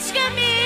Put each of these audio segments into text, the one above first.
Ba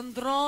Don Dron.